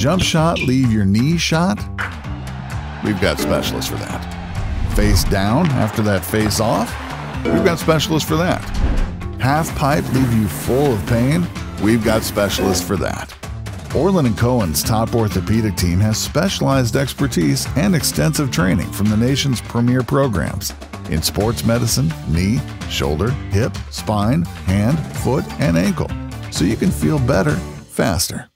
Jump shot leave your knee shot? We've got specialists for that. Face down after that face off? We've got specialists for that. Half pipe leave you full of pain? We've got specialists for that. Orlin and Cohen's top orthopedic team has specialized expertise and extensive training from the nation's premier programs in sports medicine, knee, shoulder, hip, spine, hand, foot, and ankle, so you can feel better faster.